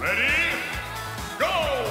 Ready? Go!